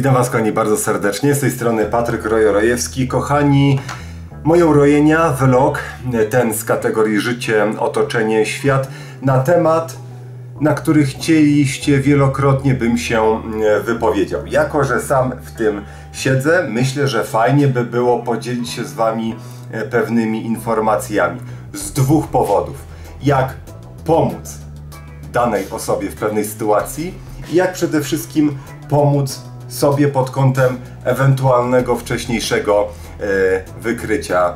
Witam Was kochani bardzo serdecznie, z tej strony Patryk Rojo-Rojewski. Kochani, moją rojenia, vlog, ten z kategorii życie, otoczenie, świat, na temat, na który chcieliście wielokrotnie bym się mm, wypowiedział. Jako, że sam w tym siedzę, myślę, że fajnie by było podzielić się z Wami e, pewnymi informacjami. Z dwóch powodów. Jak pomóc danej osobie w pewnej sytuacji i jak przede wszystkim pomóc sobie pod kątem ewentualnego wcześniejszego e, wykrycia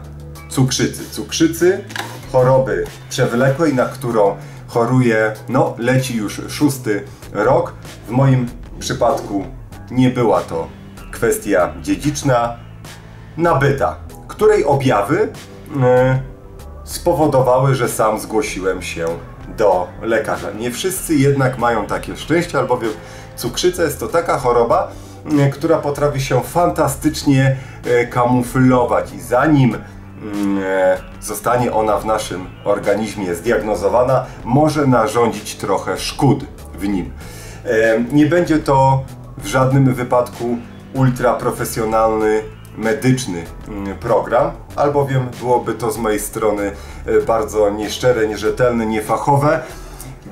cukrzycy. Cukrzycy, choroby przewlekłej, na którą choruje, no leci już szósty rok. W moim przypadku nie była to kwestia dziedziczna, nabyta, której objawy e, spowodowały, że sam zgłosiłem się do lekarza. Nie wszyscy jednak mają takie szczęście, albowiem cukrzyca jest to taka choroba, e, która potrafi się fantastycznie e, kamuflować i zanim mm, e, zostanie ona w naszym organizmie zdiagnozowana, może narządzić trochę szkód w nim. Nie będzie to w żadnym wypadku ultraprofesjonalny medyczny mm, program, albowiem byłoby to z mojej strony bardzo nieszczere, nierzetelne, niefachowe.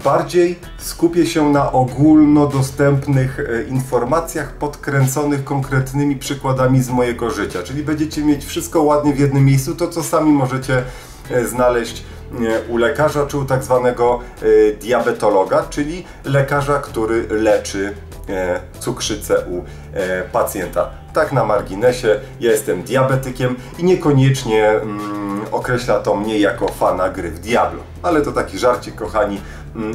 Bardziej skupię się na ogólnodostępnych e, informacjach podkręconych konkretnymi przykładami z mojego życia. Czyli będziecie mieć wszystko ładnie w jednym miejscu, to co sami możecie e, znaleźć e, u lekarza czy u tak zwanego diabetologa, czyli lekarza, który leczy cukrzycę u pacjenta. Tak na marginesie, ja jestem diabetykiem i niekoniecznie mm, określa to mnie jako fana gry w Diablo. Ale to taki żarcik, kochani,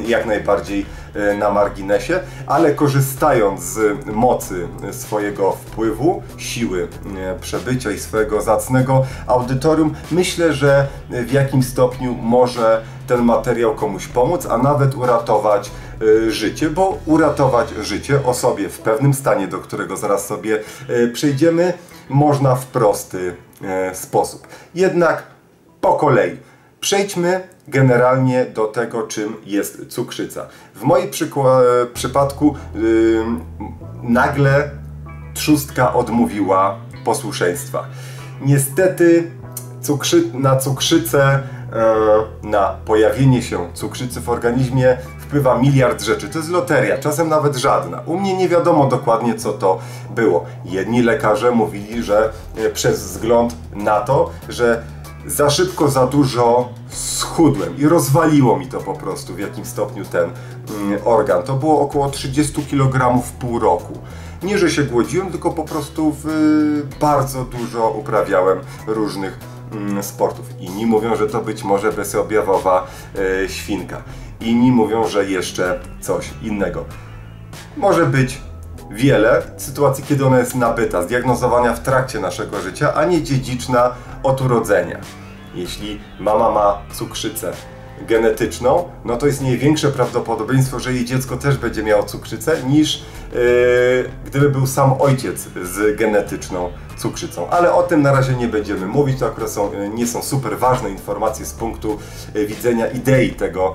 jak najbardziej e, na marginesie, ale korzystając z mocy swojego wpływu, siły e, przebycia i swojego zacnego audytorium, myślę, że w jakim stopniu może ten materiał komuś pomóc, a nawet uratować e, życie, bo uratować życie osobie w pewnym stanie, do którego zaraz sobie przejdziemy, można w prosty sposób. Jednak po kolei. Przejdźmy generalnie do tego, czym jest cukrzyca. W moim przypadku yy, nagle trzustka odmówiła posłuszeństwa. Niestety cukrzy na cukrzycę, yy, na pojawienie się cukrzycy w organizmie wpływa miliard rzeczy. To jest loteria, czasem nawet żadna. U mnie nie wiadomo dokładnie, co to było. Jedni lekarze mówili, że yy, przez wzgląd na to, że za szybko, za dużo schudłem i rozwaliło mi to po prostu w jakim stopniu ten mm, organ. To było około 30 kg w pół roku. Nie, że się głodziłem, tylko po prostu w, bardzo dużo uprawiałem różnych mm, sportów. Inni mówią, że to być może bezobjawowa e, świnka. Inni mówią, że jeszcze coś innego. Może być wiele sytuacji, kiedy ona jest nabyta, zdiagnozowania w trakcie naszego życia, a nie dziedziczna od urodzenia. Jeśli mama ma cukrzycę genetyczną, no to jest większe prawdopodobieństwo, że jej dziecko też będzie miało cukrzycę, niż yy, gdyby był sam ojciec z genetyczną cukrzycą. Ale o tym na razie nie będziemy mówić, to akurat są, nie są super ważne informacje z punktu yy, widzenia idei tego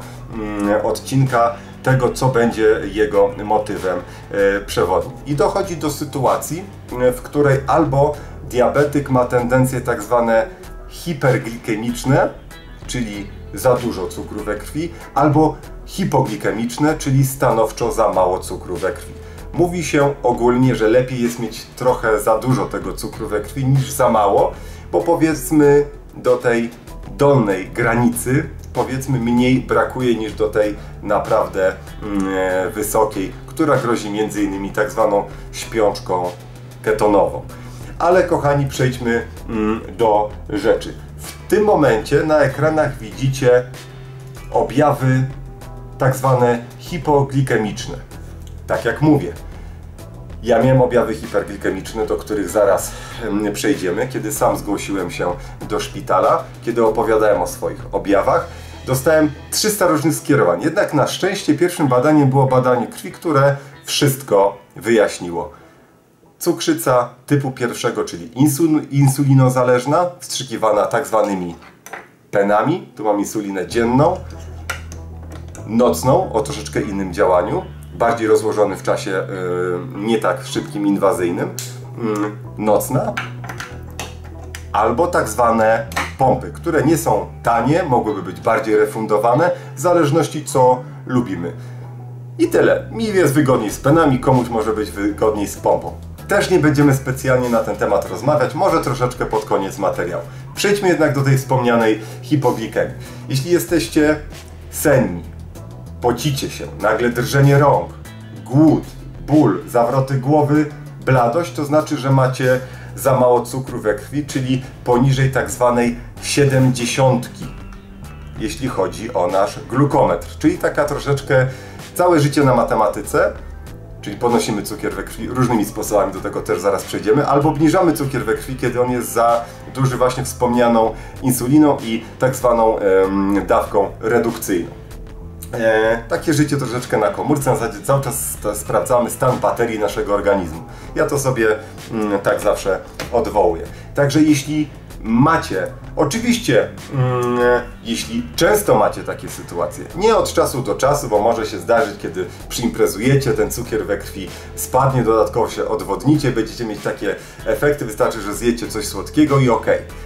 yy, odcinka tego, co będzie jego motywem yy, przewodnim. I dochodzi do sytuacji, yy, w której albo diabetyk ma tendencje tak zwane hiperglikemiczne, czyli za dużo cukru we krwi, albo hipoglikemiczne, czyli stanowczo za mało cukru we krwi. Mówi się ogólnie, że lepiej jest mieć trochę za dużo tego cukru we krwi niż za mało, bo powiedzmy do tej dolnej granicy powiedzmy mniej brakuje niż do tej naprawdę mm, e, wysokiej, która grozi innymi tak zwaną śpiączką ketonową. Ale kochani, przejdźmy mm, do rzeczy. W tym momencie na ekranach widzicie objawy tak zwane hipoglikemiczne. Tak jak mówię, ja miałem objawy hiperglikemiczne, do których zaraz przejdziemy, kiedy sam zgłosiłem się do szpitala, kiedy opowiadałem o swoich objawach. Dostałem 300 różnych skierowań. Jednak na szczęście pierwszym badaniem było badanie krwi, które wszystko wyjaśniło cukrzyca typu pierwszego, czyli insulinozależna, wstrzykiwana tak zwanymi penami. Tu mam insulinę dzienną, nocną o troszeczkę innym działaniu bardziej rozłożony w czasie e, nie tak szybkim, inwazyjnym, mm, nocna, albo tak zwane pompy, które nie są tanie, mogłyby być bardziej refundowane, w zależności co lubimy. I tyle. Mi jest wygodniej z penami, komuś może być wygodniej z pompą. Też nie będziemy specjalnie na ten temat rozmawiać, może troszeczkę pod koniec materiału. Przejdźmy jednak do tej wspomnianej hipoglikemii. Jeśli jesteście senni, pocicie się, nagle drżenie rąk, głód, ból, zawroty głowy, bladość, to znaczy, że macie za mało cukru we krwi, czyli poniżej tak zwanej 70, jeśli chodzi o nasz glukometr, czyli taka troszeczkę całe życie na matematyce, czyli podnosimy cukier we krwi różnymi sposobami, do tego też zaraz przejdziemy, albo obniżamy cukier we krwi, kiedy on jest za duży właśnie wspomnianą insuliną i tak zwaną dawką redukcyjną. E, takie życie troszeczkę na komórce, na zasadzie cały czas sprawdzamy stan baterii naszego organizmu. Ja to sobie mm, tak zawsze odwołuję. Także jeśli macie, oczywiście, mm, jeśli często macie takie sytuacje, nie od czasu do czasu, bo może się zdarzyć, kiedy przyimprezujecie, ten cukier we krwi spadnie, dodatkowo się odwodnicie, będziecie mieć takie efekty, wystarczy, że zjecie coś słodkiego i ok.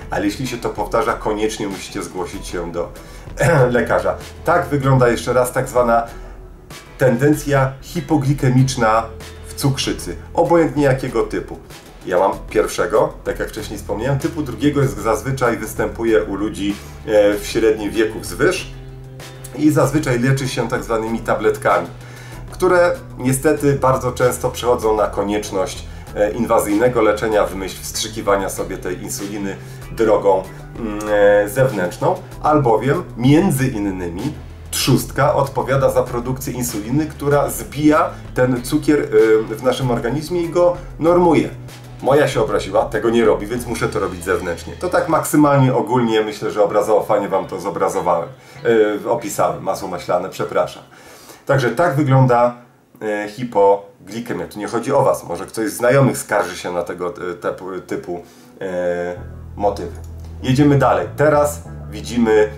Ale jeśli się to powtarza, koniecznie musicie zgłosić się do lekarza. Tak wygląda jeszcze raz tak zwana tendencja hipoglikemiczna w cukrzycy, obojętnie jakiego typu. Ja mam pierwszego, tak jak wcześniej wspomniałem, typu drugiego jest zazwyczaj występuje u ludzi e, w średnim wieku wzwyż i zazwyczaj leczy się tak zwanymi tabletkami, które niestety bardzo często przechodzą na konieczność e, inwazyjnego leczenia w myśl wstrzykiwania sobie tej insuliny drogą mm, e, zewnętrzną, albowiem między innymi trzustka odpowiada za produkcję insuliny, która zbija ten cukier w naszym organizmie i go normuje. Moja się obraziła, tego nie robi, więc muszę to robić zewnętrznie. To tak maksymalnie ogólnie myślę, że obrazowo fajnie Wam to zobrazowałem, yy, opisałem, masło maślane, przepraszam. Także tak wygląda yy, hipoglikemia. Tu nie chodzi o Was, może ktoś z znajomych skarży się na tego typu, typu yy, motywy. Jedziemy dalej. Teraz widzimy yy,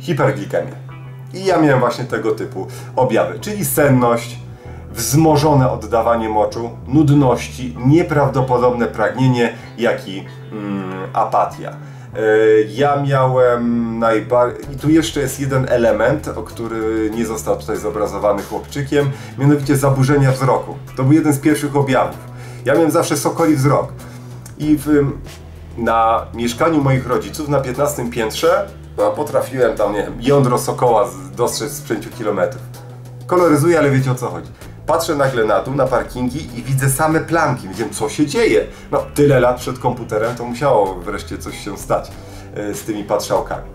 hiperglikemię. I ja miałem właśnie tego typu objawy, czyli senność, wzmożone oddawanie moczu, nudności, nieprawdopodobne pragnienie, jak i mm, apatia. E, ja miałem najbardziej. I tu jeszcze jest jeden element, o który nie został tutaj zobrazowany chłopczykiem, mianowicie zaburzenia wzroku. To był jeden z pierwszych objawów. Ja miałem zawsze sokoli wzrok. I w, na mieszkaniu moich rodziców na 15 piętrze no, potrafiłem tam, nie wiem, jądro sokoła dostrzec z 5 km. Koloryzuję, ale wiecie o co chodzi. Patrzę nagle na dół, na parkingi i widzę same plamki. Wiem, co się dzieje. No, tyle lat przed komputerem to musiało wreszcie coś się stać e, z tymi patrzałkami.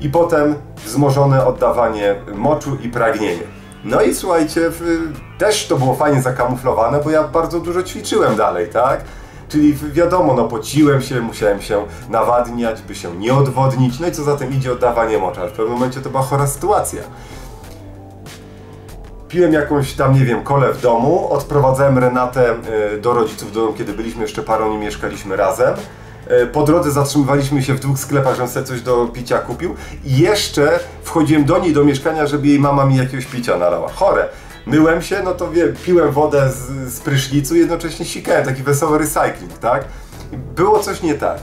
I potem wzmożone oddawanie moczu i pragnienie. No i słuchajcie, też to było fajnie zakamuflowane, bo ja bardzo dużo ćwiczyłem dalej, tak? Czyli wiadomo, no pociłem się, musiałem się nawadniać, by się nie odwodnić, no i co za tym idzie oddawanie moczu, ale w pewnym momencie to była chora sytuacja piłem jakąś tam, nie wiem, kolę w domu, odprowadzałem Renatę e, do rodziców do domu, kiedy byliśmy jeszcze parą, nie mieszkaliśmy razem. E, po drodze zatrzymywaliśmy się w dwóch sklepach, żebym sobie coś do picia kupił. I jeszcze wchodziłem do niej do mieszkania, żeby jej mama mi jakiegoś picia nalała. Chore. Myłem się, no to wie, piłem wodę z, z prysznicu, jednocześnie sikałem, taki wesoły recycling, tak? Było coś nie tak.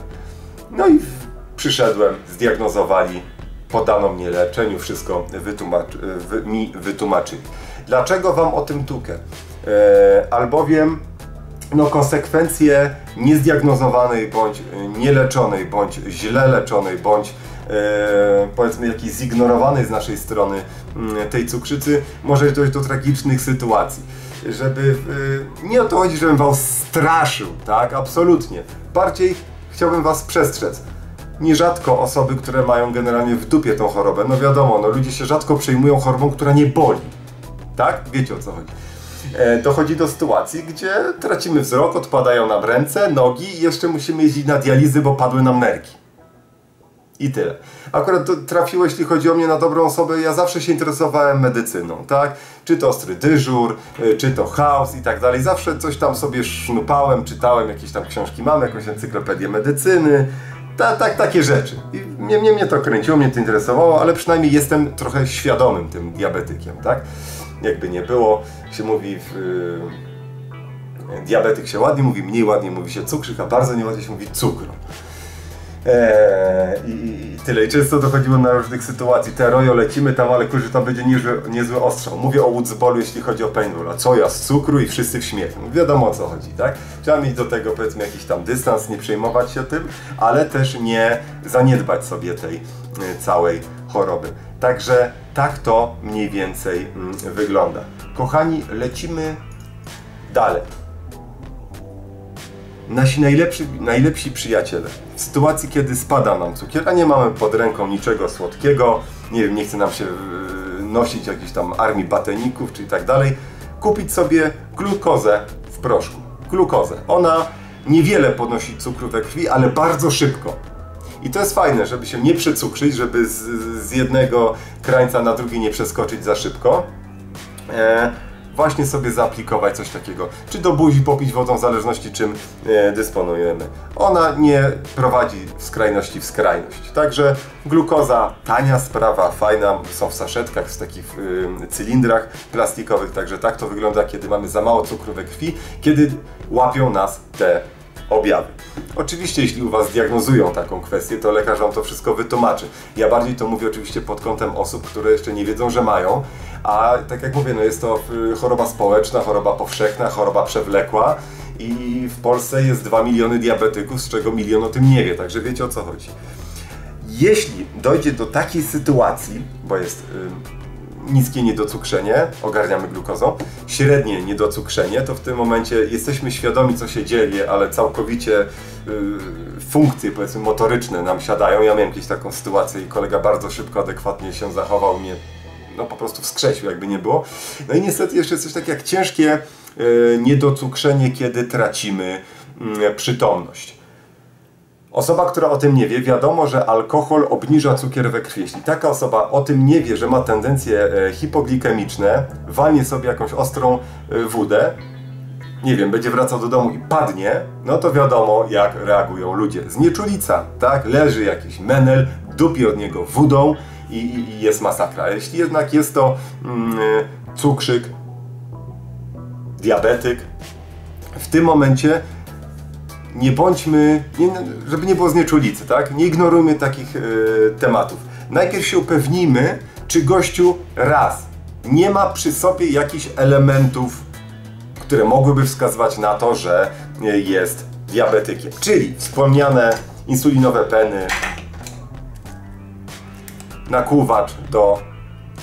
No i przyszedłem, zdiagnozowali, podano mnie leczeniu, wszystko wytłumacz, wy, mi wytłumaczyli. Dlaczego Wam o tym tukę? E, albowiem no, konsekwencje niezdiagnozowanej bądź nieleczonej, bądź źle leczonej, bądź e, powiedzmy jakiejś zignorowanej z naszej strony mm, tej cukrzycy może dojść do tragicznych sytuacji. Żeby, e, nie o to chodzi, żebym Was straszył, tak? Absolutnie. Bardziej chciałbym Was przestrzec nierzadko osoby, które mają generalnie w dupie tą chorobę, no wiadomo, no ludzie się rzadko przejmują chorobą, która nie boli. Tak? Wiecie o co chodzi. E, dochodzi do sytuacji, gdzie tracimy wzrok, odpadają nam ręce, nogi i jeszcze musimy jeździć na dializy, bo padły nam nerki. I tyle. Akurat trafiło, jeśli chodzi o mnie, na dobrą osobę. Ja zawsze się interesowałem medycyną, tak? Czy to ostry dyżur, e, czy to chaos i tak dalej. Zawsze coś tam sobie sznupałem, czytałem jakieś tam książki, mam jakąś encyklopedię medycyny, ta, tak, takie rzeczy. I mnie, mnie, mnie to kręciło, mnie to interesowało, ale przynajmniej jestem trochę świadomym tym diabetykiem, tak? Jakby nie było, się mówi w, yy, diabetyk się ładnie mówi, mniej ładnie mówi się cukrzyk, a bardzo nieładnie się mówi cukru. Eee, i, i, tyle. I często dochodziło na różnych sytuacji. Te rojo lecimy tam, ale kurczę, tam będzie niezły, niezły ostrzał. Mówię o woodsballu, jeśli chodzi o paintball. A co ja z cukru i wszyscy w śmiech. No, wiadomo o co chodzi, tak? Trzeba mieć do tego powiedzmy jakiś tam dystans, nie przejmować się tym, ale też nie zaniedbać sobie tej y, całej choroby. Także tak to mniej więcej y, wygląda. Kochani, lecimy dalej nasi najlepsi, najlepsi przyjaciele. W sytuacji, kiedy spada nam cukier, a nie mamy pod ręką niczego słodkiego, nie wiem, nie chce nam się yy, nosić jakiejś tam armii bateników czy tak dalej, kupić sobie glukozę w proszku. Glukozę. Ona niewiele podnosi cukru we krwi, ale bardzo szybko. I to jest fajne, żeby się nie przecukrzyć, żeby z, z jednego krańca na drugi nie przeskoczyć za szybko. E, właśnie sobie zaaplikować coś takiego. Czy do buzi popić wodą, w zależności czym e, dysponujemy. Ona nie prowadzi w skrajności w skrajność. Także glukoza, tania sprawa, fajna, są w saszetkach, w takich y, cylindrach plastikowych, także tak to wygląda, kiedy mamy za mało cukru we krwi, kiedy łapią nas te objawy. Oczywiście, jeśli u Was diagnozują taką kwestię, to lekarz Wam to wszystko wytłumaczy. Ja bardziej to mówię oczywiście pod kątem osób, które jeszcze nie wiedzą, że mają, a tak jak mówię, no jest to y, choroba społeczna, choroba powszechna, choroba przewlekła i w Polsce jest 2 miliony diabetyków, z czego milion o tym nie wie, także wiecie o co chodzi. Jeśli dojdzie do takiej sytuacji, bo jest y, niskie niedocukrzenie, ogarniamy glukozą, średnie niedocukrzenie, to w tym momencie jesteśmy świadomi, co się dzieje, ale całkowicie y, funkcje, powiedzmy, motoryczne nam siadają. Ja miałem jakąś taką sytuację i kolega bardzo szybko, adekwatnie się zachował, mnie no po prostu wskrzesił, jakby nie było. No i niestety jeszcze jest coś takiego jak ciężkie e, niedocukrzenie, kiedy tracimy mm, przytomność. Osoba, która o tym nie wie, wiadomo, że alkohol obniża cukier we krwi. Jeśli taka osoba o tym nie wie, że ma tendencje e, hipoglikemiczne, walnie sobie jakąś ostrą e, wódę, nie wiem, będzie wracał do domu i padnie, no to wiadomo, jak reagują ludzie. Znieczulica, tak? Leży jakiś menel, dupi od niego wódą i, i, jest masakra. Jeśli jednak jest to mm, cukrzyk, diabetyk, w tym momencie nie bądźmy, nie, żeby nie było znieczulicy, tak? Nie ignorujmy takich y, tematów. Najpierw się upewnimy, czy gościu raz nie ma przy sobie jakichś elementów, które mogłyby wskazywać na to, że jest diabetykiem. Czyli wspomniane insulinowe peny, nakłuwacz do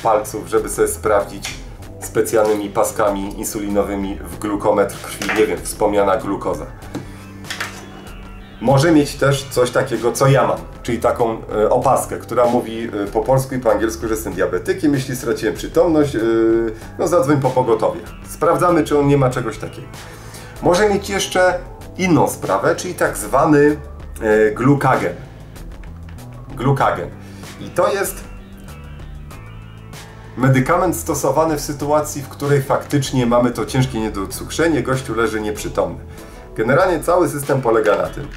palców, żeby sobie sprawdzić specjalnymi paskami insulinowymi w glukometr krwi, nie wiem, wspomniana glukoza. Może mieć też coś takiego, co ja mam, czyli taką e, opaskę, która mówi e, po polsku i po angielsku, że jestem diabetykiem. Jeśli straciłem przytomność, e, no zadzwoń po pogotowie. Sprawdzamy, czy on nie ma czegoś takiego. Może mieć jeszcze inną sprawę, czyli tak zwany glukagen. Glukagen. I to jest medykament stosowany w sytuacji, w której faktycznie mamy to ciężkie niedocukrzenie, gościu leży nieprzytomny. Generalnie cały system polega na tym,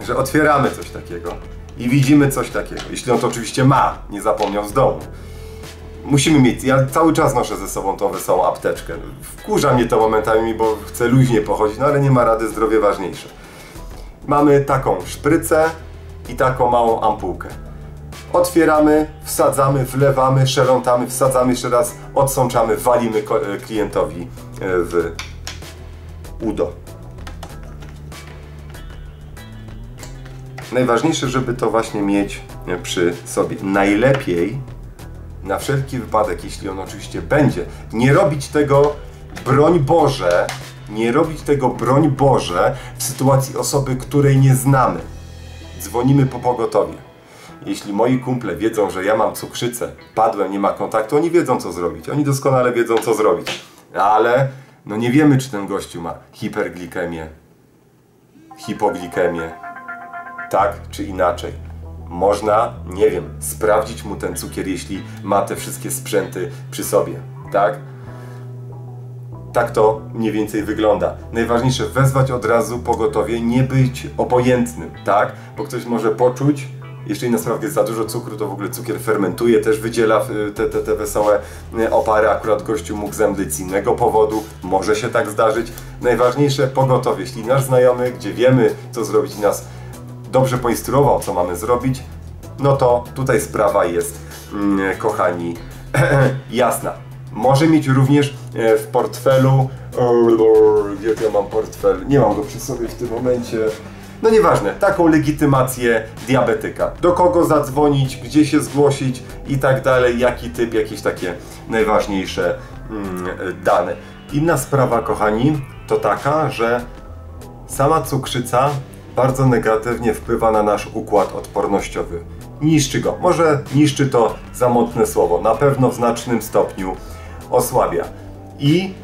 że otwieramy coś takiego i widzimy coś takiego. Jeśli on to oczywiście ma, nie zapomniał z domu. Musimy mieć, ja cały czas noszę ze sobą tą wesołą apteczkę. Wkurza mnie to momentami, bo chcę luźnie pochodzić, no ale nie ma rady, zdrowie ważniejsze. Mamy taką szprycę i taką małą ampułkę. Otwieramy, wsadzamy, wlewamy, szelątamy, wsadzamy jeszcze raz, odsączamy, walimy e, klientowi e, w udo. Najważniejsze, żeby to właśnie mieć e, przy sobie. Najlepiej na wszelki wypadek, jeśli on oczywiście będzie, nie robić tego, broń Boże, nie robić tego, broń Boże, w sytuacji osoby, której nie znamy. Dzwonimy po pogotowie. Jeśli moi kumple wiedzą, że ja mam cukrzycę, padłem, nie ma kontaktu, oni wiedzą co zrobić. Oni doskonale wiedzą co zrobić. Ale no nie wiemy, czy ten gościu ma hiperglikemię, hipoglikemię, tak czy inaczej. Można, nie wiem, sprawdzić mu ten cukier, jeśli ma te wszystkie sprzęty przy sobie, tak? Tak to mniej więcej wygląda. Najważniejsze, wezwać od razu pogotowie, nie być obojętnym, tak? Bo ktoś może poczuć, sprawa, jest za dużo cukru, to w ogóle cukier fermentuje, też wydziela te, te, te wesołe opary. Akurat gościu mógł zemdleć z innego powodu, może się tak zdarzyć. Najważniejsze pogotowie. Jeśli nasz znajomy, gdzie wiemy co zrobić nas dobrze poinstruował, co mamy zrobić, no to tutaj sprawa jest, mm, kochani, jasna. Może mieć również e, w portfelu, gdzie ja mam portfel, nie mam go przy sobie w tym momencie, no nieważne, taką legitymację diabetyka. Do kogo zadzwonić, gdzie się zgłosić i tak dalej, jaki typ, jakieś takie najważniejsze mm, dane. Inna sprawa, kochani, to taka, że sama cukrzyca bardzo negatywnie wpływa na nasz układ odpornościowy. Niszczy go. Może niszczy to za słowo. Na pewno w znacznym stopniu osłabia. I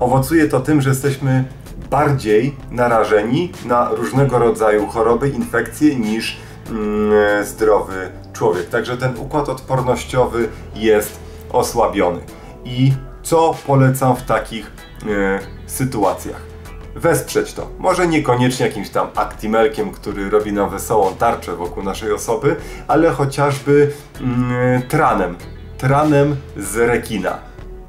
owocuje to tym, że jesteśmy bardziej narażeni na różnego rodzaju choroby, infekcje niż mm, zdrowy człowiek. Także ten układ odpornościowy jest osłabiony. I co polecam w takich e, sytuacjach? Wesprzeć to. Może niekoniecznie jakimś tam aktimelkiem, który robi nam wesołą tarczę wokół naszej osoby, ale chociażby mm, tranem. Tranem z rekina.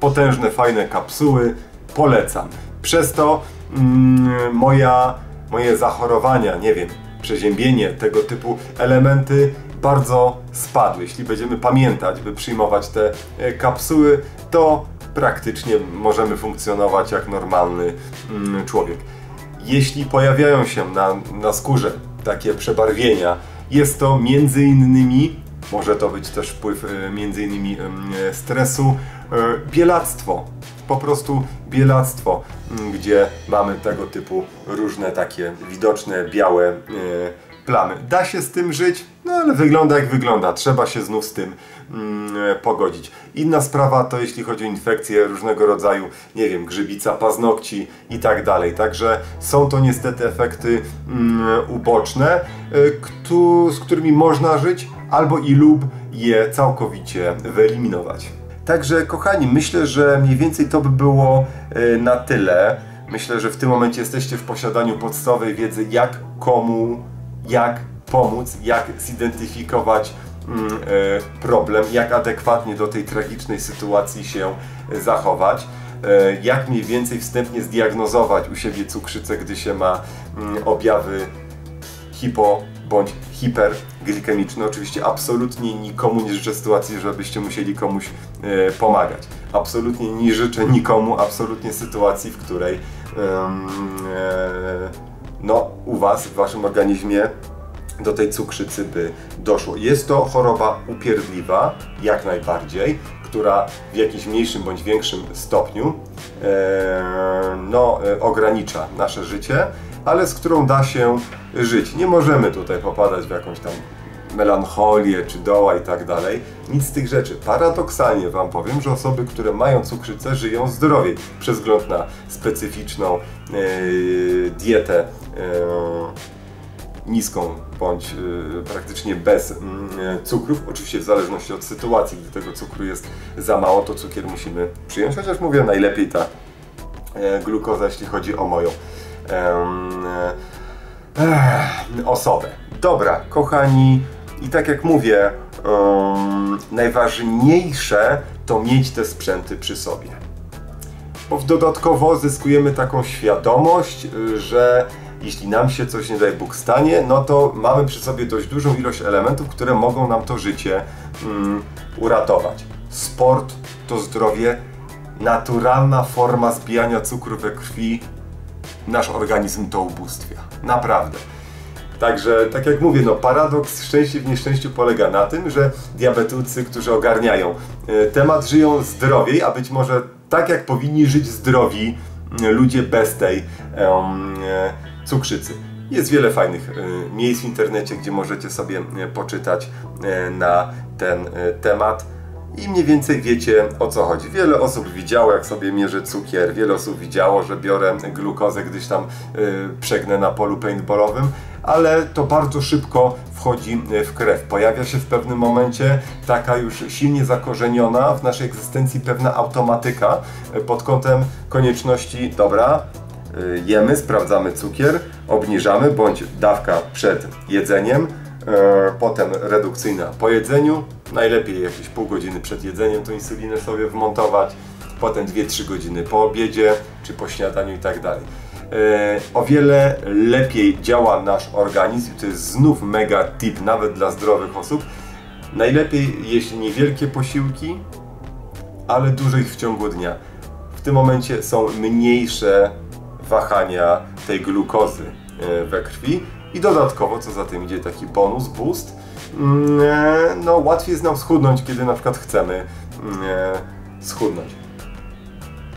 Potężne, fajne kapsuły, polecam. Przez to mm, moja, moje zachorowania, nie wiem, przeziębienie, tego typu elementy bardzo spadły. Jeśli będziemy pamiętać, by przyjmować te e, kapsuły, to praktycznie możemy funkcjonować jak normalny mm, człowiek. Jeśli pojawiają się na, na skórze takie przebarwienia, jest to między innymi, może to być też wpływ e, między innymi stresu, e, bielactwo. Po prostu bielactwo, gdzie mamy tego typu różne takie widoczne białe e, plamy. Da się z tym żyć, no ale wygląda jak wygląda. Trzeba się znów z tym mm, pogodzić. Inna sprawa to jeśli chodzi o infekcje różnego rodzaju, nie wiem, grzybica, paznokci i tak dalej. Także są to niestety efekty mm, uboczne, y, z którymi można żyć, albo i lub je całkowicie wyeliminować. Także kochani, myślę, że mniej więcej to by było y, na tyle. Myślę, że w tym momencie jesteście w posiadaniu podstawowej wiedzy, jak komu jak pomóc, jak zidentyfikować mm, e, problem, jak adekwatnie do tej tragicznej sytuacji się zachować, e, jak mniej więcej wstępnie zdiagnozować u siebie cukrzycę, gdy się ma mm, objawy hipo bądź hiperglikemiczne. Oczywiście absolutnie nikomu nie życzę sytuacji, żebyście musieli komuś e, pomagać. Absolutnie nie życzę nikomu absolutnie sytuacji, w której no, u Was, w Waszym organizmie do tej cukrzycy by doszło. Jest to choroba upierdliwa, jak najbardziej, która w jakimś mniejszym bądź większym stopniu e, no, e, ogranicza nasze życie, ale z którą da się żyć. Nie możemy tutaj popadać w jakąś tam melancholię czy doła i tak dalej. Nic z tych rzeczy. Paradoksalnie Wam powiem, że osoby, które mają cukrzycę żyją zdrowiej przez wzgląd na specyficzną yy, dietę yy, niską bądź yy, praktycznie bez mm, cukrów. Oczywiście w zależności od sytuacji, gdy tego cukru jest za mało, to cukier musimy przyjąć. Chociaż mówię, najlepiej ta glukoza, jeśli chodzi o moją osobę. Dobra, kochani, i tak jak mówię, um, najważniejsze to mieć te sprzęty przy sobie. Bo dodatkowo zyskujemy taką świadomość, y, że jeśli nam się coś nie daj Bóg stanie, no to mamy przy sobie dość dużą ilość elementów, które mogą nam to życie um, uratować. Sport to zdrowie, naturalna forma zbijania cukru we krwi, nasz organizm to ubóstwia. Naprawdę. Także, tak jak mówię, no paradoks szczęście w nieszczęściu polega na tym, że diabetycy, którzy ogarniają e, temat, żyją zdrowiej, a być może tak jak powinni żyć zdrowi e, ludzie bez tej um, cukrzycy. Jest wiele fajnych miejsc w internecie, gdzie możecie sobie poczytać na ten temat i mniej więcej wiecie o co chodzi. Wiele osób widziało, jak sobie mierzę cukier, wiele osób widziało, że biorę glukozę, gdyś tam yy, przegnę na polu paintballowym, ale to bardzo szybko wchodzi w krew. Pojawia się w pewnym momencie taka już silnie zakorzeniona w naszej egzystencji pewna automatyka pod kątem konieczności, dobra, y, jemy, sprawdzamy cukier, obniżamy, bądź dawka przed jedzeniem, potem redukcyjna po jedzeniu, najlepiej jakieś pół godziny przed jedzeniem tą insulinę sobie wmontować, potem 2-3 godziny po obiedzie czy po śniadaniu i tak dalej. E, o wiele lepiej działa nasz organizm, to jest znów mega tip nawet dla zdrowych osób. Najlepiej jeść niewielkie posiłki, ale duże ich w ciągu dnia. W tym momencie są mniejsze wahania tej glukozy e, we krwi i dodatkowo, co za tym idzie, taki bonus, boost, mm, e, no łatwiej jest nam schudnąć, kiedy na przykład chcemy mm, schudnąć.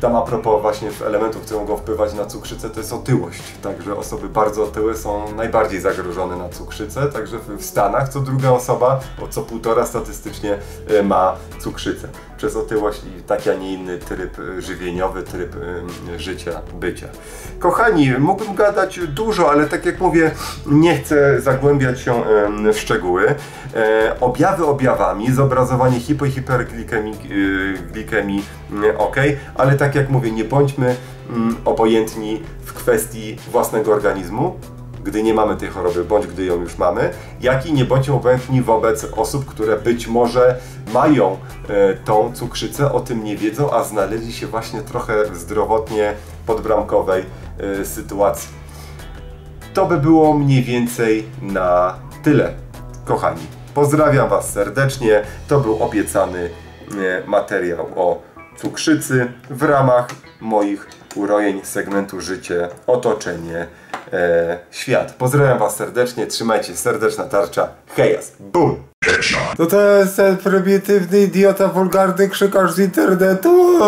Tam a propos właśnie elementów, które mogą wpływać na cukrzycę, to jest otyłość. Także osoby bardzo otyłe są najbardziej zagrożone na cukrzycę. Także w Stanach co druga osoba, o co półtora statystycznie e, ma cukrzycę. Przez otyłość i taki, a nie inny tryb e, żywieniowy, tryb e, życia, bycia. Kochani, mógłbym gadać dużo, ale tak jak mówię, nie chcę zagłębiać się w szczegóły. Objawy objawami, zobrazowanie hipo i hiperglikemii, glikemii, ok, ale tak jak mówię, nie bądźmy obojętni w kwestii własnego organizmu, gdy nie mamy tej choroby, bądź gdy ją już mamy, jak i nie bądźmy obojętni wobec osób, które być może mają e, tą cukrzycę, o tym nie wiedzą, a znaleźli się właśnie trochę zdrowotnie podbramkowej e, sytuacji. To by było mniej więcej na tyle, kochani. Pozdrawiam Was serdecznie. To był obiecany e, materiał o cukrzycy w ramach moich urojeń segmentu życie, otoczenie, e, świat. Pozdrawiam Was serdecznie, trzymajcie serdeczna tarcza. Hejas, bum! To jest ten prymitywny idiota, wulgarny krzykarz z internetu.